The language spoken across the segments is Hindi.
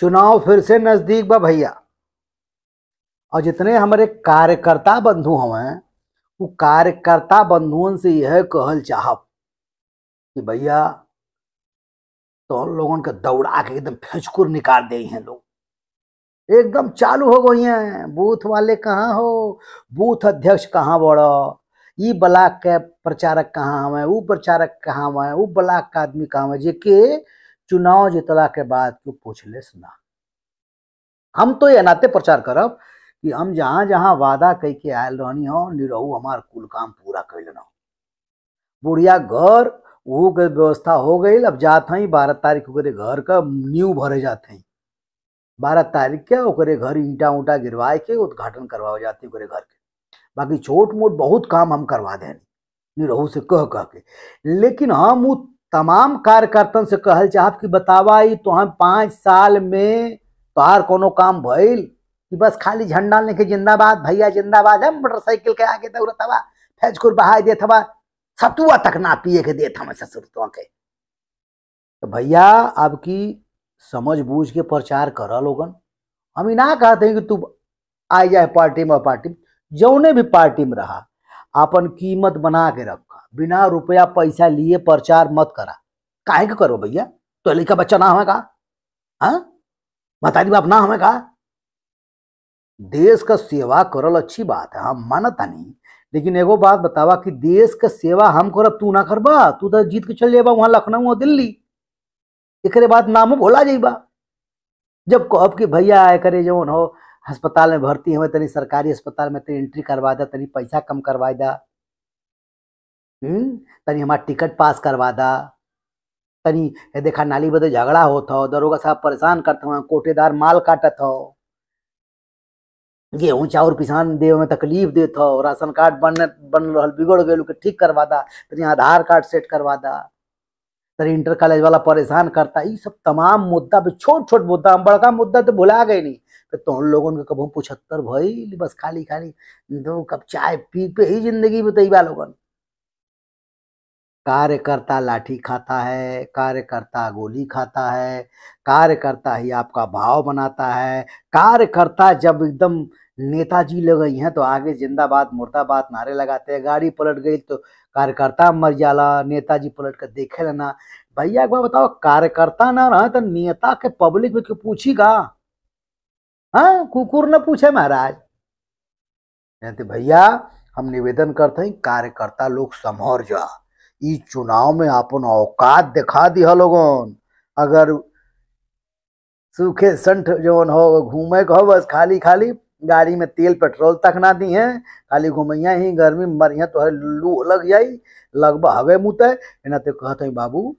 चुनाव फिर से नज़दीक बा भैया। और जितने हमारे कार्यकर्ता बंधु हवे वो कार्यकर्ता बंधुओं से यह कहल चाहब कि भैया तो लोगन के दौड़ा के एकदम फेंचकुर निकाल दे हैं लोग। एकदम चालू हो गई हैं। बूथ वाले कहाँ हो? बूथ अध्यक्ष कहाँ बड़ो? ई ब्लॉक के प्रचारक कहाँ हवे ऊ प्रचारक कहाँ हवे वो ब्लॉक का आदमी कहाँ हवे जेके चुनाव जीतला के बाद क्यों पूछले ना हम तो ये नाते प्रचार करब कि हम जहाँ जहाँ वादा कह के आयल रहनी हो, निरहू हमार कुल काम पूरा कर लेना बुढ़िया घर वो व्यवस्था हो गई अब जात हई बारह तारीख ओकरे घर का न्यू भरे जात हई बारह तारीख के ओकरे घर ईंटा उंटा गिरवाए के उद्घाटन करवाए जाते ओकरे घर के। बाकी छोट मोट बहुत काम हम करवा देनी, निरहू से कह कह के। लेकिन हम उ तमाम कार्यकर्तन से कहल चाहब कि बतावा ई तो हम पाँच साल में तोहार कोनो काम भइल। कि बस खाली झंडा लेके जिंदाबाद, भैया जिंदाबाद, हम मोटरसाइकिल के आगे दौड़त हवा फैजकुर बहाई देत हवा, सतुआ तक ना पिए के देत हमें ससुर तो के तो भैया, अब की समझ बूझ के प्रचार कर लोगन। हम ही ना कहते हैं कि तू आ जाए पार्टी में पार्टी में, जौने भी पार्टी में रहा, अपन कीमत बना के रखा। बिना रुपया पैसा लिए प्रचार मत करा। काहे के करो भैया? तो लिखा बच्चा ना हमें कहा? हाँ? बाप ना हमें कहा? देश का सेवा करल अच्छी बात है, हम मानता नहीं लेकिन एगो बात बतावा कि देश का सेवा हम करब, तू ना करबा, तू तो जीत के चल जेबा वहाँ लखनऊ और दिल्ली। एकरे बाद नामो भोला जाइबा। जब कहब कि भैया, एकरे जवन हो, अस्पताल में भर्ती हमें तनी सरकारी अस्पताल में तनी एंट्री करवा दा, तनी पैसा कम करवा दा। तनी हमार टिकट पास करवा दा। तनी ये देखा नाली बदे झगड़ा होत हो, दरोगा साहब परेशान करत हो कोटेदार माल काटत हो। गेहूँ, चाउर किसान देवे में तकलीफ़ देत हो, राशन कार्ड बन बन रहल, बिगड़ गए ठीक करवा दा। तनी आधार कार्ड सेट करवा दा। तनी इंटर कॉलेज वाला परेशान करता। ई सब तमाम मुद्दा पे छोट छोट मुद्दा हम बड़का मुद्दा तो भुला गए नहीं। तो तुम लोगन के कबू पचहत्तर भइल, बस खाली खाली, दो कप चाय पी, पे ही ज़िंदगी बितैबा लोगन। कार्यकर्ता लाठी खाता है, कार्यकर्ता गोली खाता है, कार्यकर्ता ही आपका भाव बनाता है। कार्यकर्ता जब एकदम नेताजी लग गई हैं तो आगे जिंदाबाद, मुर्दाबाद नारे लगाते हैं। गाड़ी पलट गई तो कार्यकर्ता मर जाला, नेताजी पलट कर देखे लेना भैया, एक बार बताओ, कार्यकर्ता ना रहा तो नेता के पब्लिक में क्यों पूछीगा? हाँ कुकुर न पूछे महाराज। कहते भैया, हम निवेदन करते हैं, कार्यकर्ता लोग संभर जा। चुनाव में अपन औकात दिखा दिया लोगन। अगर सूखे संठ जवन हो, घूमे हो, बस खाली खाली गाड़ी में तेल पेट्रोल तक ना दी है। खाली घुमैया ही, गर्मी में मरिया तो लू लग जाई, लगभग हवे मुते एना ते कहते, बाबू,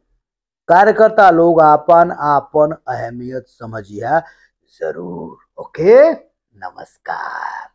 कार्यकर्ता लोग आपन आपन अहमियत समझिया ज़रूर, ओके? नमस्कार।